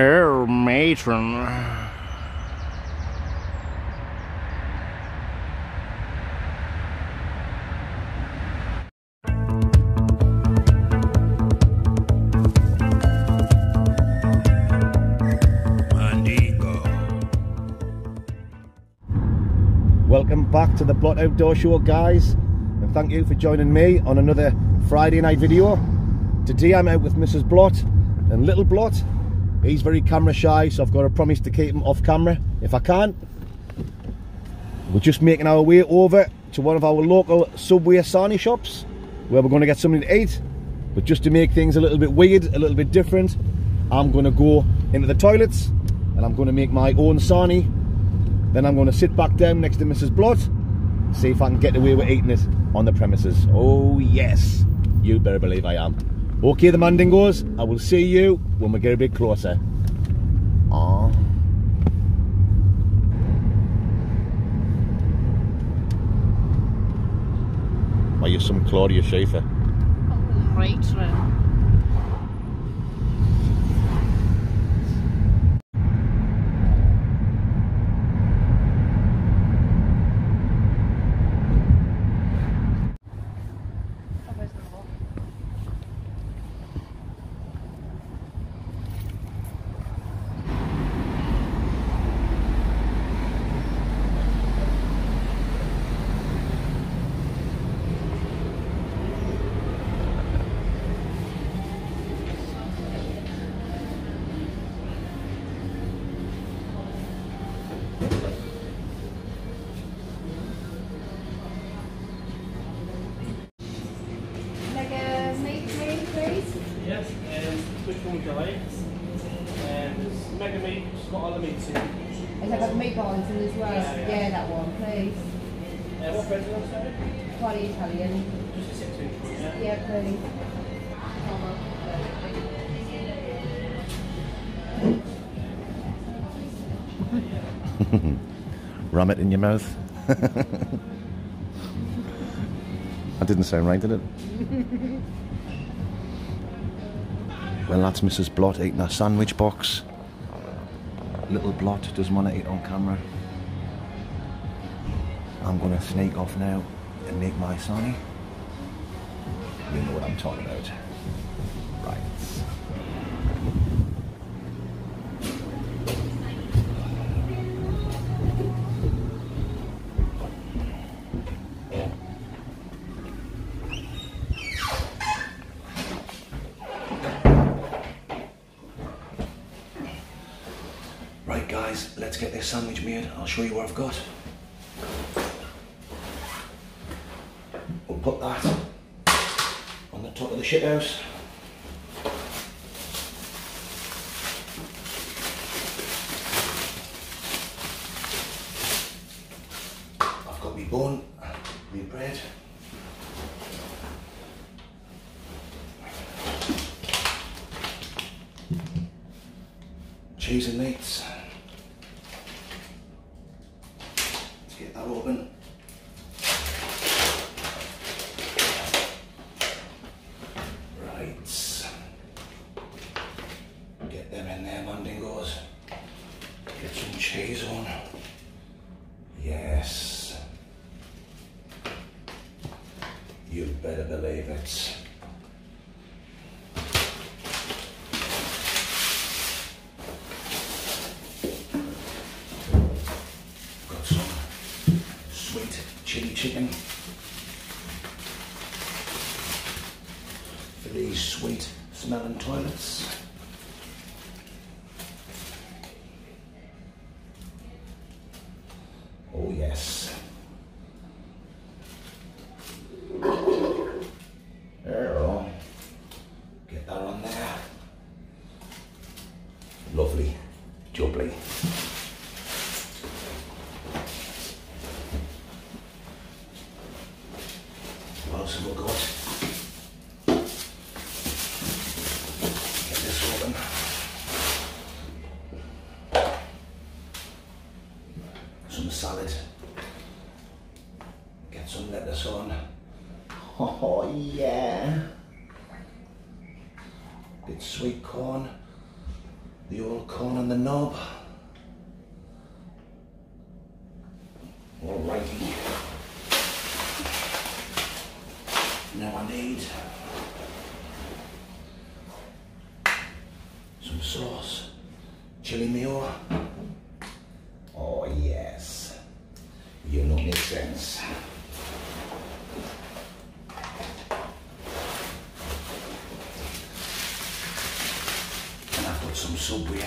Oh, matron. Welcome back to the Blot Outdoor Show guys and thank you for joining me on another Friday night video. Today I'm out with Mrs Blot and Little Blot. He's very camera shy so I've got a promise to keep him off camera if I can. We're just making our way over to one of our local Subway sarnie shops where we're going to get something to eat but just to make things a little bit weird, a little bit different I'm going to go into the toilets and I'm going to make my own sarnie then I'm going to sit back down next to Mrs. Blot, see if I can get away with eating it on the premises. Oh yes, you better believe I am. Okay, the Mandingos, I will see you when we get a bit closer. Aww. Are you some Claudia Schiffer? Matron. Oh, like Ram it in your mouth. that didn't sound right, did it? well, that's Mrs. Blot eating her sandwich box. Little Blot doesn't want to eat on camera. I'm going to sneak off now and make my sonny. You know what I'm talking about. Right, guys, let's get this sandwich made. I'll show you what I've got. We'll put that on the top of the shit house. I've got my bun, my bread. Cheese and meats. Let's get that open. Right. Them in there, Mandingos. Get some cheese on. Yes. You better believe it. Got some sweet chili chicken for these sweet smelling toilets. Oh yes. There we go. Get that on there. Lovely. Jubbly. What else have we got? Get this open. Some salad. Get some lettuce on. Oh yeah. Bit sweet corn. the old corn on the knob. Alrighty. Now I need some sauce. Oh yes. You know makes sense. And I've got some subway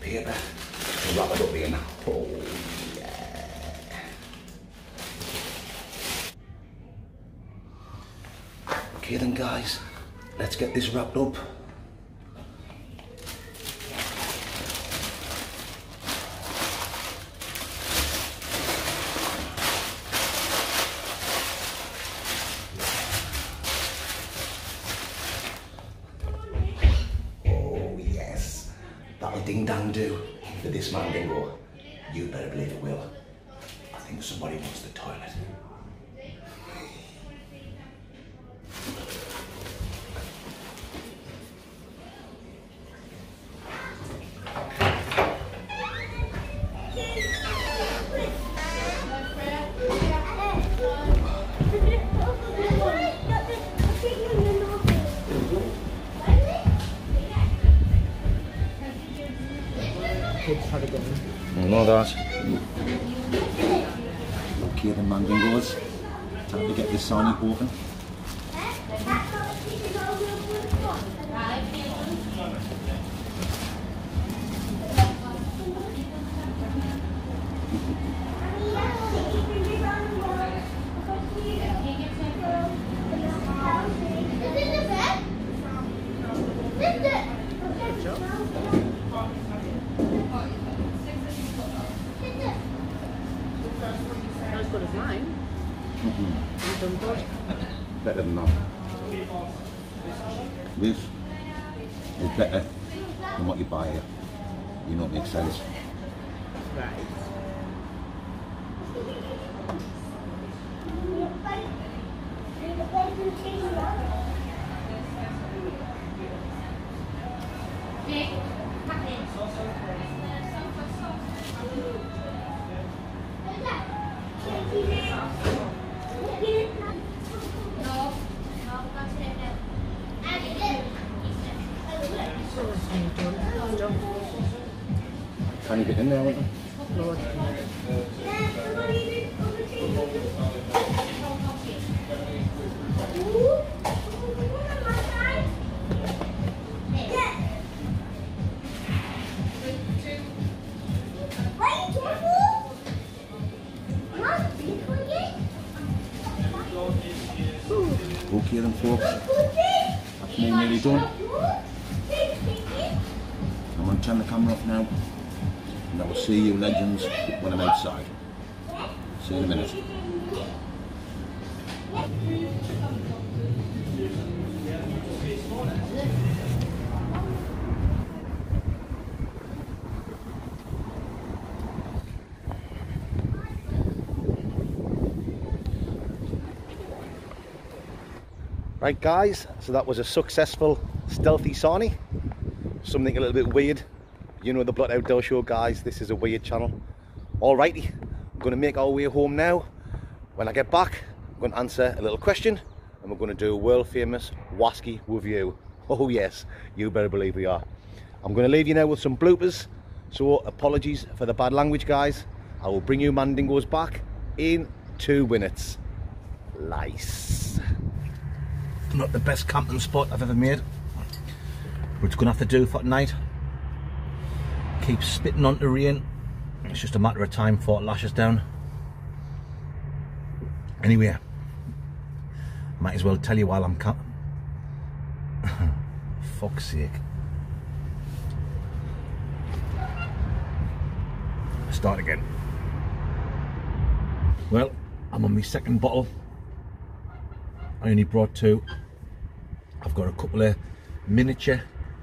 paper to wrap it up in. Oh yeah. Okay then guys, let's get this wrapped up. You better believe it will. I think somebody wants the toilet. This is better than what you buy. You know makes sense. Right. Can you get in there, won't you? See you legends when I'm outside. See you in a minute. Right guys, so that was a successful stealthy Sani. Something a little bit weird. You know the Blot Outdoor Show guys, this is a weird channel. Alrighty, I'm to make our way home now. When I get back, I'm to answer a little question and we're to do a world famous Wasky review. Oh yes, you better believe we are. I'm to leave you now with some bloopers, so apologies for the bad language guys. I will bring you Mandingos back in two minutes. Lice. Not the best camping spot I've ever made. It's going to have to do for tonight. Keep spitting onto rain. It's just a matter of time before it lashes down. Anyway, might as well tell you while I'm camping. Fuck's sake. Start again. Well, I'm on my second bottle. I only brought two. I've got a couple of miniature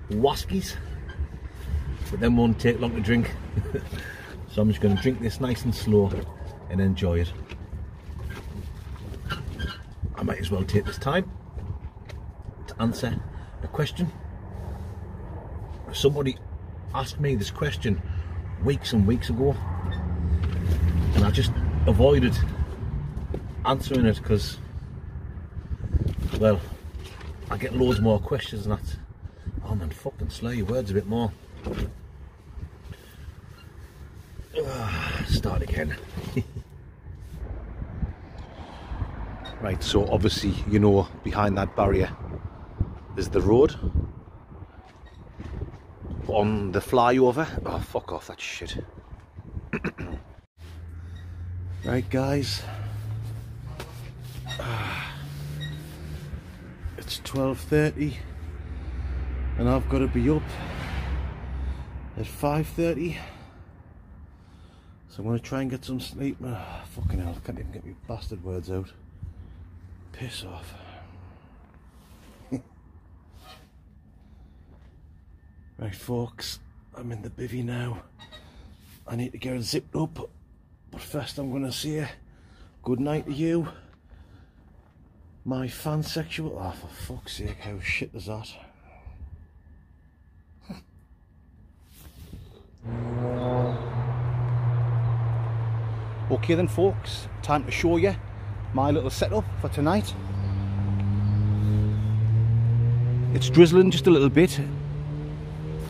waskies, but then won't take long to drink. so I'm just going to drink this nice and slow and enjoy it. I might as well take this time to answer a question. Somebody asked me this question weeks and weeks ago, and I just avoided answering it because, well, I get loads more questions than that. Oh man, fucking slow your words a bit more. Ah, Start again. right, so obviously, you know, behind that barrier is the road. On the flyover, oh fuck off that shit. right, guys. It's 12.30 and I've got to be up at 5.30 so I'm going to try and get some sleep. Ah, fucking hell, I can't even get my bastard words out. Piss off. Right folks I'm in the bivvy now. I need to get zipped up but first I'm going to say good night to you. My fansexual oh for fuck's sake how shit is that Okay then folks, time to show you my little setup for tonight. It's drizzling just a little bit.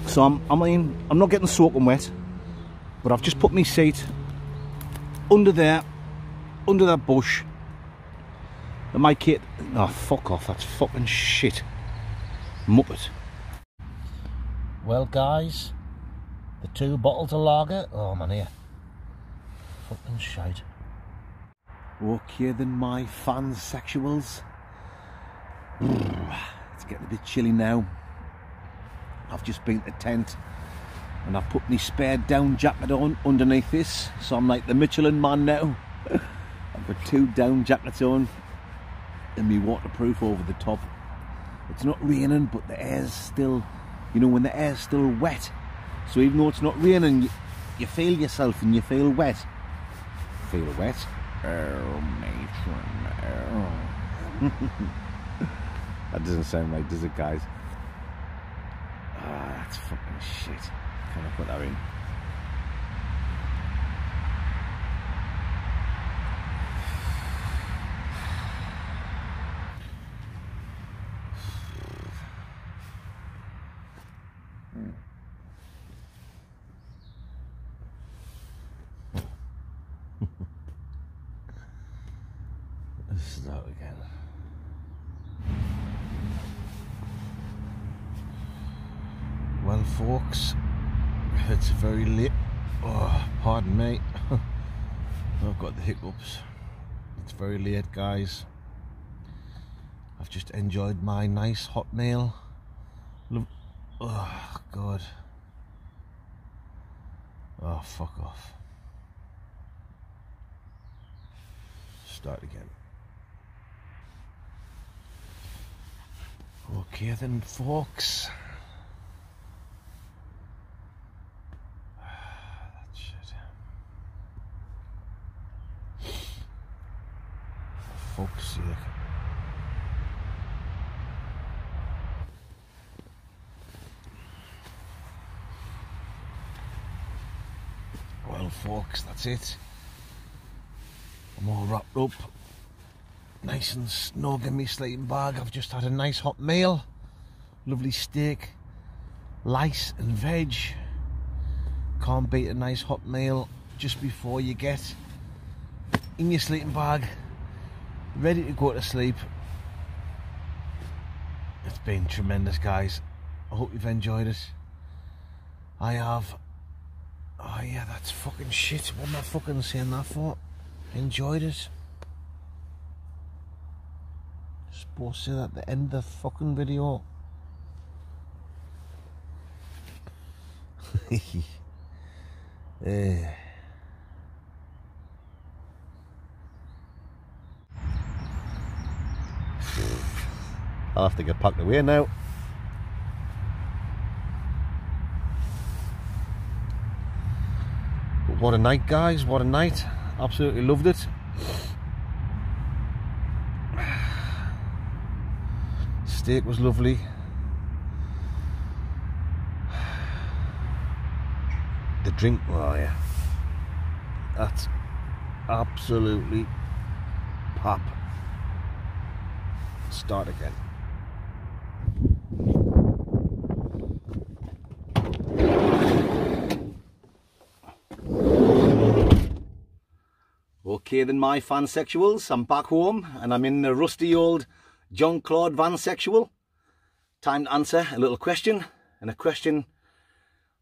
So I'm, I mean, I'm not getting soaking wet, but I've just put my seat under there, under that bush. And my kit, oh fuck off, that's fucking shit. Muppet. Well guys, the two bottles of lager, oh man here fucking shite. Okay then my fan sexuals. It's getting a bit chilly now. I've just been to the tent and I've put my spare down jacket on underneath this. So I'm like the Michelin man now. I've got two down jackets on and me waterproof over the top. It's not raining but the air's still, you know when the air's still wet. So even though it's not raining, you feel yourself and you feel wet feel wet. Oh, matron. Oh. that doesn't sound right, does it, guys? Ah, that's fucking shit. Can I put that in? This is out again. Folks, it's very late. Oh, pardon me. I've got the hiccups. It's very late, guys. I've just enjoyed my nice hot meal. Oh, God. Oh, fuck off. Start again. Okay then, folks. That shit. For fuck's sake. Well, folks, that's it. I'm all wrapped up nice and snug in my sleeping bag. I've just had a nice hot meal, lovely steak, lice and veg. Can't beat a nice hot meal just before you get in your sleeping bag, ready to go to sleep. It's been tremendous, guys. I hope you've enjoyed it. I have. Oh yeah, that's fucking shit. What am I fucking saying that for? Enjoyed it. supposed to say that at the end of the fucking video. Eh. I'll have to get packed away now. But what a night, guys! What a night! Absolutely loved it. Steak was lovely. the drink. Oh yeah, that's absolutely pop. Start again. Okay then my fansexuals, I'm back home and I'm in the rusty old John Claude Vansexual. Time to answer a little question and a question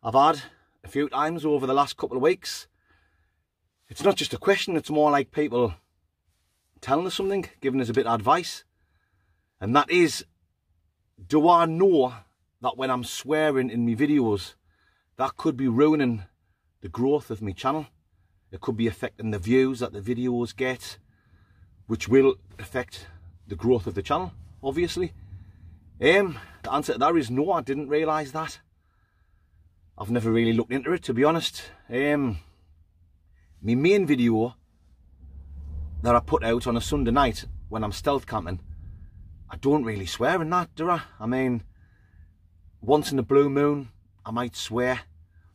I've had a few times over the last couple of weeks. It's not just a question, it's more like people telling us something, giving us a bit of advice. And that is, do I know that when I'm swearing in my videos, that could be ruining the growth of my channel? It could be affecting the views that the videos get, which will affect the growth of the channel, obviously. Um, the answer to that is no, I didn't realise that. I've never really looked into it, to be honest. Um, my main video that I put out on a Sunday night when I'm stealth camping, I don't really swear in that, do I? I mean, once in a blue moon, I might swear.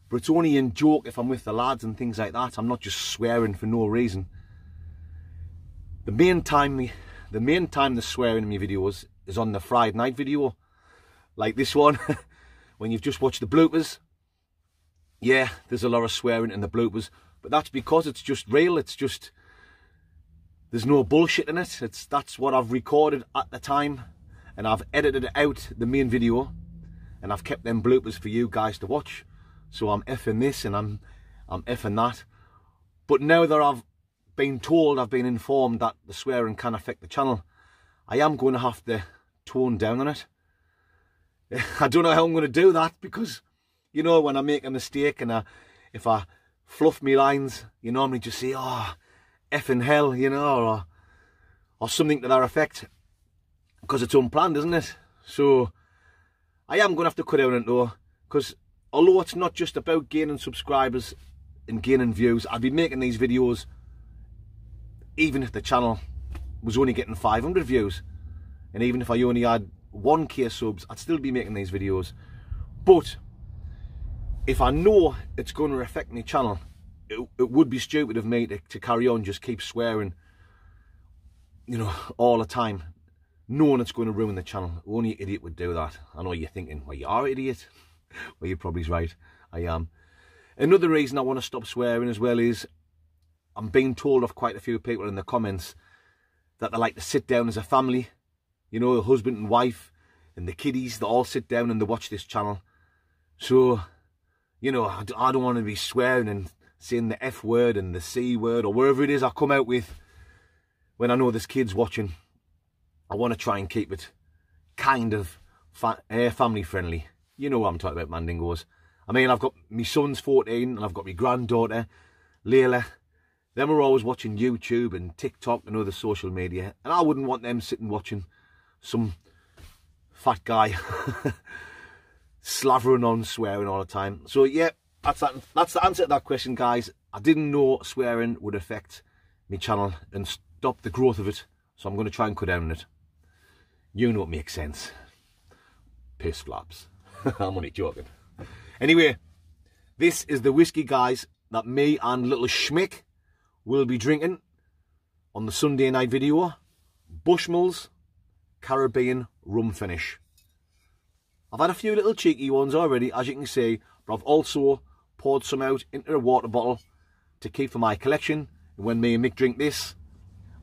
But it's only in joke if I'm with the lads and things like that. I'm not just swearing for no reason. The main time the, the main time the swearing in my videos is on the Friday night video. Like this one, when you've just watched the bloopers. Yeah, there's a lot of swearing in the bloopers. But that's because it's just real. It's just there's no bullshit in it. It's that's what I've recorded at the time. And I've edited out the main video. And I've kept them bloopers for you guys to watch. So I'm effing this and I'm I'm effing that. But now that I've been told, I've been informed that the swearing can affect the channel, I am going to have to tone down on it. I don't know how I'm going to do that because, you know, when I make a mistake and I, if I fluff me lines, you normally just say, oh, effing hell, you know, or, or something to that effect because it's unplanned, isn't it? So I am going to have to cut out on it though because although it's not just about gaining subscribers and gaining views, I'd be making these videos even if the channel was only getting 500 views. And even if I only had 1k subs, I'd still be making these videos. But if I know it's going to affect my channel, it, it would be stupid of me to, to carry on, just keep swearing, you know, all the time, knowing it's going to ruin the channel. Only an idiot would do that. I know you're thinking, well, you are an idiot. well, you're probably right. I am. Another reason I want to stop swearing as well is I'm being told of quite a few people in the comments that they like to sit down as a family. You know, husband and wife and the kiddies, they all sit down and they watch this channel. So, you know, I don't want to be swearing and saying the F word and the C word or wherever it is I come out with when I know there's kids watching. I want to try and keep it kind of fa uh, family friendly. You know what I'm talking about, Mandingos. I mean, I've got my son's 14 and I've got my granddaughter, Layla. Them are always watching YouTube and TikTok and other social media. And I wouldn't want them sitting watching some fat guy slavering on, swearing all the time. So, yeah, that's, that, that's the answer to that question, guys. I didn't know swearing would affect my channel and stop the growth of it. So I'm going to try and cut down on it. You know what makes sense. Piss flaps. I'm only joking. Anyway, this is the whiskey, guys, that me and little Schmick will be drinking on the Sunday night video. Bushmills Caribbean rum finish. I've had a few little cheeky ones already, as you can see, but I've also poured some out into a water bottle to keep for my collection. And when me and Mick drink this,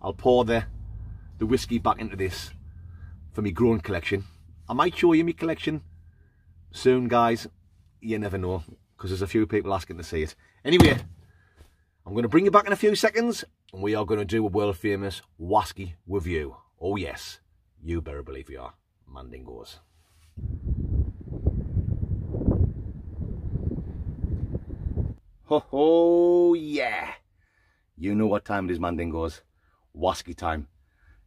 I'll pour the, the whiskey back into this for my growing collection. I might show you my collection soon, guys. You never know, because there's a few people asking to see it. Anyway, I'm going to bring you back in a few seconds, and we are going to do a world-famous Wasky review. Oh, yes, you better believe we are. Mandingos. Ho ho, yeah. You know what time it is, Mandingos. Wasky time.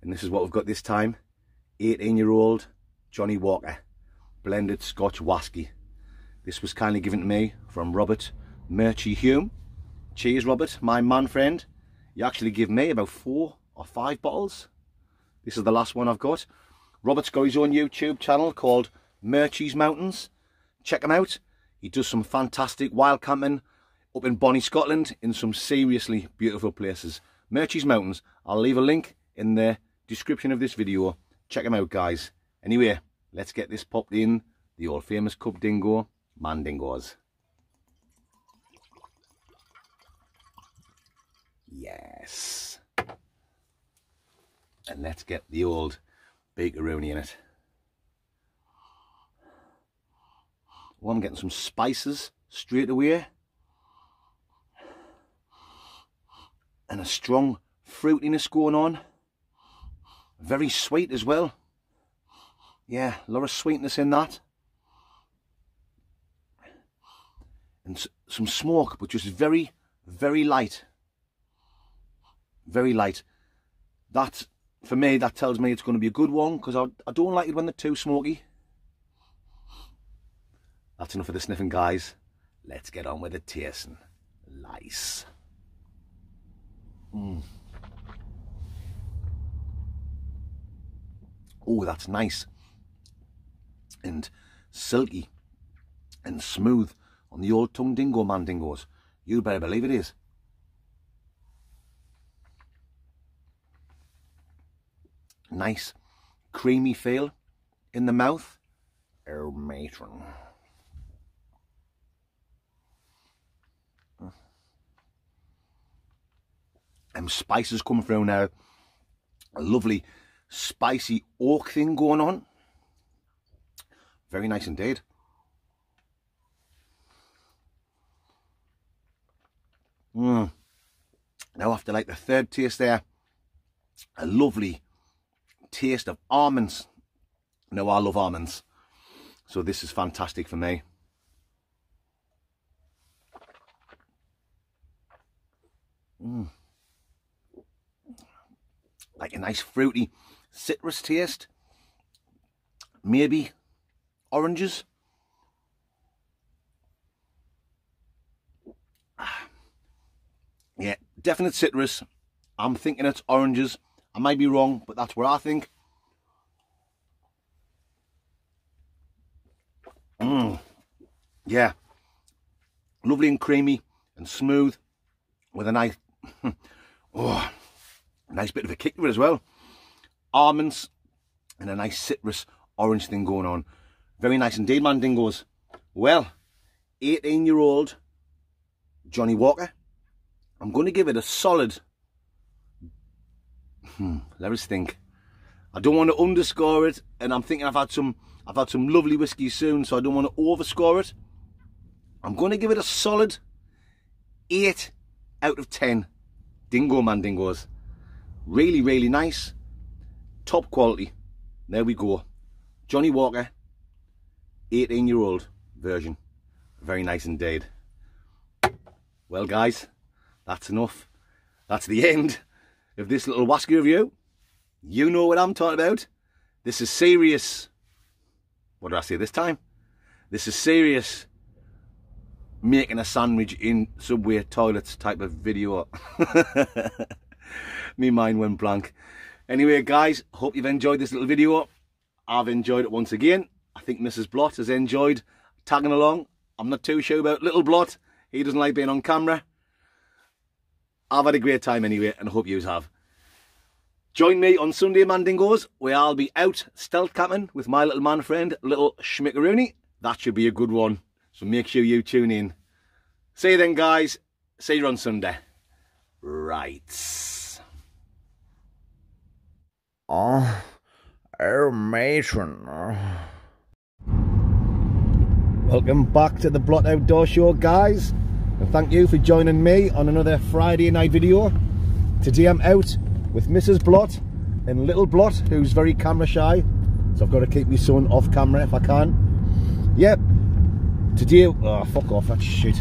And this is what we've got this time. 18-year-old Johnnie Walker blended Scotch whisky. This was kindly given to me from Robert Murchie Hume. Cheers, Robert, my man friend. You actually give me about four or five bottles. This is the last one I've got. Robert's got his own YouTube channel called Murchie's Mountains. Check him out. He does some fantastic wild camping up in Bonnie, Scotland, in some seriously beautiful places. Murchie's Mountains. I'll leave a link in the description of this video. Check him out, guys. Anyway, let's get this popped in. The old famous Cub Dingo, Mandingos. Yes. And let's get the old bakeroni in it. Well, I'm getting some spices straight away. And a strong fruitiness going on. Very sweet as well. Yeah, a lot of sweetness in that. And some smoke, but just very, very light. Very light. That, for me, that tells me it's going to be a good one, because I, I don't like it when they're too smoky. That's enough of the sniffing, guys. Let's get on with the tasting. Lice. Oh, that's nice. And silky and smooth on the old tongue dingo mandingos. You better believe it is. Nice creamy feel in the mouth. Oh, matron. and spices coming through now. A lovely spicy oak thing going on. Very nice indeed. Mm. Now after like the third taste there, a lovely taste of almonds. Now I love almonds. So this is fantastic for me. Mm like a nice fruity citrus taste. Maybe oranges. Yeah, definite citrus. I'm thinking it's oranges. I might be wrong, but that's what I think. Mmm. Yeah. Lovely and creamy and smooth with a nice... oh, Nice bit of a kick to it as well. Almonds and a nice citrus orange thing going on. Very nice indeed, man, dingoes. Well, 18-year-old Johnnie Walker. I'm going to give it a solid... Hmm, let us think. I don't want to underscore it, and I'm thinking I've had some I've had some lovely whiskey soon, so I don't want to overscore it. I'm going to give it a solid 8 out of 10 Dingo Man Dingoes. Really, really nice. Top quality. There we go. Johnnie Walker, 18 year old version. Very nice indeed. Well guys, that's enough. That's the end of this little Wasky review. You know what I'm talking about. This is serious. What did I say this time? This is serious making a sandwich in subway toilets type of video. me mind went blank. Anyway, guys, hope you've enjoyed this little video. I've enjoyed it once again. I think Mrs. Blot has enjoyed tagging along. I'm not too sure about Little Blot. He doesn't like being on camera. I've had a great time anyway, and I hope you have. Join me on Sunday Mandingos, where I'll be out stealth camping with my little man friend, little Schmickaroony. That should be a good one, so make sure you tune in. See you then, guys. See you on Sunday. Right. Oh, our matron. Welcome back to the Blot Outdoor Show, guys. And thank you for joining me on another Friday night video. Today I'm out with Mrs. Blot and Little Blot, who's very camera shy. So I've got to keep my son off camera if I can. Yep. Today, oh, fuck off, that's shit.